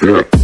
spirit.